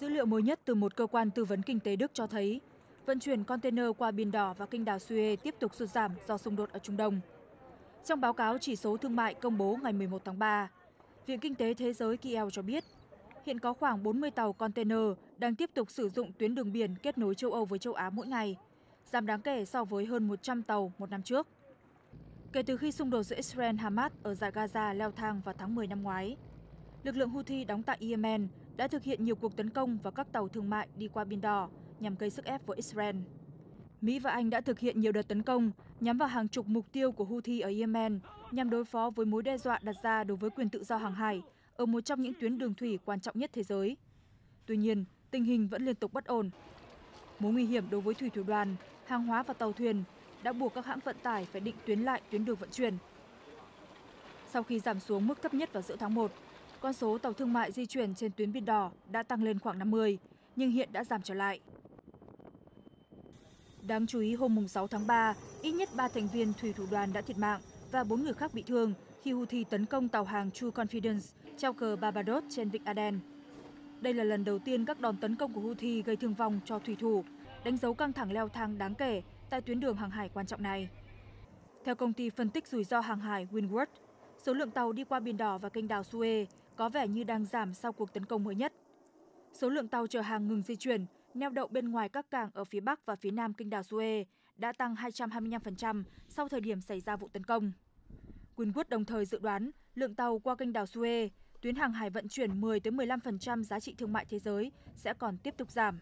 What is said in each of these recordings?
Dữ liệu mới nhất từ một cơ quan tư vấn kinh tế Đức cho thấy, vận chuyển container qua Biển Đỏ và kênh đảo Suez tiếp tục sụt giảm do xung đột ở Trung Đông. Trong báo cáo chỉ số thương mại công bố ngày 11 tháng 3, Viện Kinh tế Thế giới Kiel cho biết, hiện có khoảng 40 tàu container đang tiếp tục sử dụng tuyến đường biển kết nối châu Âu với châu Á mỗi ngày, giảm đáng kể so với hơn 100 tàu một năm trước. Kể từ khi xung đột giữa Israel-Hamas ở giải Gaza leo thang vào tháng 10 năm ngoái, lực lượng Houthi đóng tại Yemen đã thực hiện nhiều cuộc tấn công vào các tàu thương mại đi qua Biển Đỏ nhằm gây sức ép với Israel. Mỹ và Anh đã thực hiện nhiều đợt tấn công nhắm vào hàng chục mục tiêu của Houthi ở Yemen nhằm đối phó với mối đe dọa đặt ra đối với quyền tự do hàng hải ở một trong những tuyến đường thủy quan trọng nhất thế giới. Tuy nhiên, tình hình vẫn liên tục bất ổn. Mối nguy hiểm đối với thủy thủ đoàn, hàng hóa và tàu thuyền đã buộc các hãng vận tải phải định tuyến lại tuyến đường vận chuyển. Sau khi giảm xuống mức thấp nhất vào giữa tháng 1, con số tàu thương mại di chuyển trên tuyến Biển Đỏ đã tăng lên khoảng 50, nhưng hiện đã giảm trở lại. Đáng chú ý hôm 6 tháng 3, ít nhất 3 thành viên thủy thủ đoàn đã thiệt mạng và 4 người khác bị thương khi Houthi tấn công tàu hàng True Confidence treo cờ Barbados trên vịnh Aden. Đây là lần đầu tiên các đòn tấn công của Houthi gây thương vong cho thủy thủ, đánh dấu căng thẳng leo thang đáng kể tại tuyến đường hàng hải quan trọng này. Theo công ty phân tích rủi ro hàng hải Windward, số lượng tàu đi qua Biển Đỏ và kênh đào Suez có vẻ như đang giảm sau cuộc tấn công mới nhất. Số lượng tàu chở hàng ngừng di chuyển, neo đậu bên ngoài các cảng ở phía Bắc và phía Nam kênh đào Suez đã tăng 225% sau thời điểm xảy ra vụ tấn công. Windward đồng thời dự đoán lượng tàu qua kênh đào Suez, tuyến hàng hải vận chuyển 10 tới 15% giá trị thương mại thế giới sẽ còn tiếp tục giảm.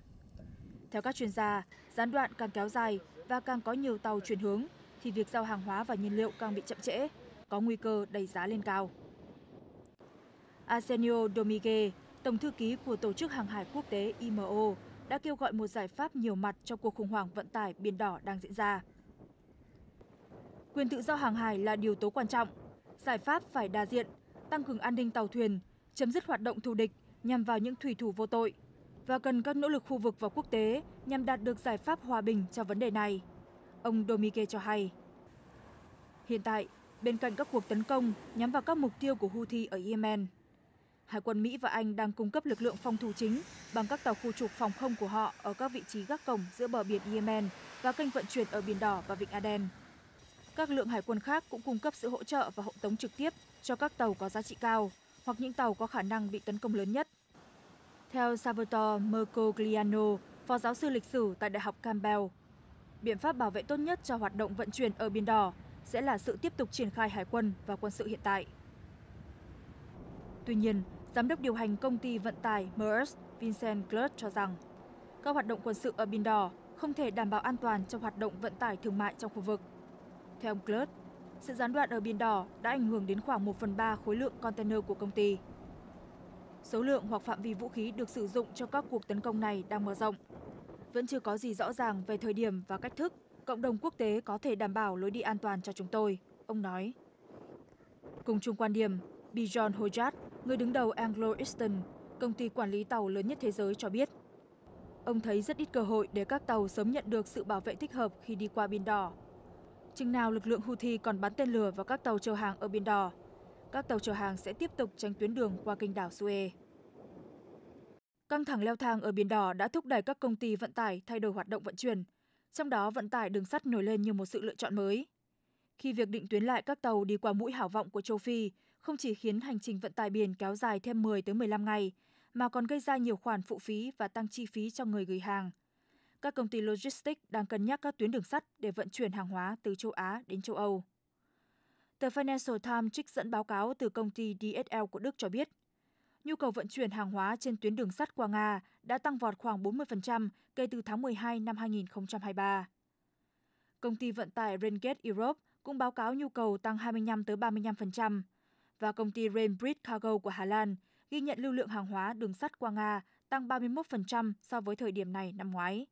Theo các chuyên gia, gián đoạn càng kéo dài và càng có nhiều tàu chuyển hướng thì việc giao hàng hóa và nhiên liệu càng bị chậm trễ, có nguy cơ đẩy giá lên cao. Arsenio Domingue, Tổng thư ký của Tổ chức Hàng hải Quốc tế IMO, đã kêu gọi một giải pháp nhiều mặt cho cuộc khủng hoảng vận tải Biển Đỏ đang diễn ra. Quyền tự do hàng hải là điều tố quan trọng. Giải pháp phải đa diện, tăng cường an ninh tàu thuyền, chấm dứt hoạt động thù địch nhằm vào những thủy thủ vô tội và cần các nỗ lực khu vực và quốc tế nhằm đạt được giải pháp hòa bình cho vấn đề này. Ông Domike cho hay. Hiện tại, bên cạnh các cuộc tấn công nhắm vào các mục tiêu của Houthi ở Yemen, Hải quân Mỹ và Anh đang cung cấp lực lượng phòng thủ chính bằng các tàu khu trục phòng không của họ ở các vị trí gác cổng giữa bờ biển Yemen và kênh vận chuyển ở Biển Đỏ và Vịnh Aden. Các lượng hải quân khác cũng cung cấp sự hỗ trợ và hậu tống trực tiếp cho các tàu có giá trị cao hoặc những tàu có khả năng bị tấn công lớn nhất. Theo Salvatore Mercogliano, phó giáo sư lịch sử tại Đại học Campbell, biện pháp bảo vệ tốt nhất cho hoạt động vận chuyển ở Biển Đỏ sẽ là sự tiếp tục triển khai hải quân và quân sự hiện tại. Tuy nhiên, giám đốc điều hành công ty vận tải Maersk Vincent Glut cho rằng các hoạt động quân sự ở Biển Đỏ không thể đảm bảo an toàn cho hoạt động vận tải thương mại trong khu vực. Theo ông Glut, sự gián đoạn ở Biển Đỏ đã ảnh hưởng đến khoảng 1 phần 3 khối lượng container của công ty. Số lượng hoặc phạm vi vũ khí được sử dụng cho các cuộc tấn công này đang mở rộng. Vẫn chưa có gì rõ ràng về thời điểm và cách thức cộng đồng quốc tế có thể đảm bảo lối đi an toàn cho chúng tôi, ông nói. Cùng chung quan điểm, Bijon Hojat, người đứng đầu Anglo Eastern, công ty quản lý tàu lớn nhất thế giới cho biết. Ông thấy rất ít cơ hội để các tàu sớm nhận được sự bảo vệ thích hợp khi đi qua Biển Đỏ. Chừng nào lực lượng Houthi còn bắn tên lửa vào các tàu chở hàng ở Biển Đỏ, các tàu chở hàng sẽ tiếp tục tránh tuyến đường qua kênh đảo Suez. Căng thẳng leo thang ở Biển Đỏ đã thúc đẩy các công ty vận tải thay đổi hoạt động vận chuyển, trong đó vận tải đường sắt nổi lên như một sự lựa chọn mới. Khi việc định tuyến lại các tàu đi qua mũi hảo vọng của châu Phi không chỉ khiến hành trình vận tải biển kéo dài thêm 10 tới 15 ngày, mà còn gây ra nhiều khoản phụ phí và tăng chi phí cho người gửi hàng. Các công ty logistics đang cân nhắc các tuyến đường sắt để vận chuyển hàng hóa từ châu Á đến châu Âu. Tờ Financial Times trích dẫn báo cáo từ công ty DSL của Đức cho biết, nhu cầu vận chuyển hàng hóa trên tuyến đường sắt qua Nga đã tăng vọt khoảng 40% kể từ tháng 12 năm 2023. Công ty vận tải Rengate Europe cũng báo cáo nhu cầu tăng 25 tới 35% và công ty Rainbridge Cargo của Hà Lan ghi nhận lưu lượng hàng hóa đường sắt qua Nga tăng 31% so với thời điểm này năm ngoái.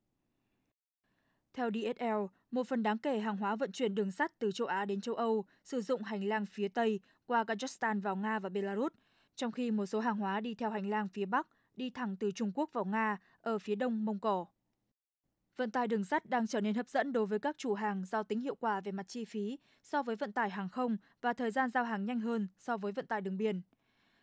Theo DSL, một phần đáng kể hàng hóa vận chuyển đường sắt từ châu Á đến châu Âu sử dụng hành lang phía Tây qua Kazakhstan vào Nga và Belarus, trong khi một số hàng hóa đi theo hành lang phía Bắc đi thẳng từ Trung Quốc vào Nga ở phía đông Mông Cổ. Vận tải đường sắt đang trở nên hấp dẫn đối với các chủ hàng do tính hiệu quả về mặt chi phí so với vận tải hàng không và thời gian giao hàng nhanh hơn so với vận tải đường biển.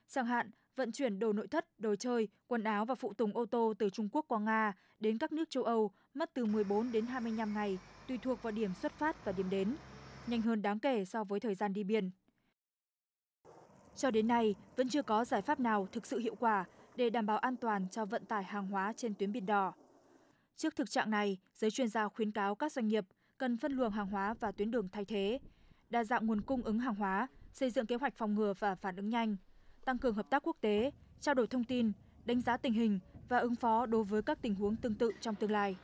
Chẳng hạn, vận chuyển đồ nội thất, đồ chơi, quần áo và phụ tùng ô tô từ Trung Quốc qua Nga đến các nước châu Âu mất từ 14 đến 25 ngày, tùy thuộc vào điểm xuất phát và điểm đến, nhanh hơn đáng kể so với thời gian đi biển. Cho đến nay, vẫn chưa có giải pháp nào thực sự hiệu quả để đảm bảo an toàn cho vận tải hàng hóa trên tuyến biển đỏ. Trước thực trạng này, giới chuyên gia khuyến cáo các doanh nghiệp cần phân luồng hàng hóa và tuyến đường thay thế, đa dạng nguồn cung ứng hàng hóa, xây dựng kế hoạch phòng ngừa và phản ứng nhanh, tăng cường hợp tác quốc tế, trao đổi thông tin, đánh giá tình hình và ứng phó đối với các tình huống tương tự trong tương lai.